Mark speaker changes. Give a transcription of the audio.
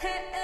Speaker 1: Hey,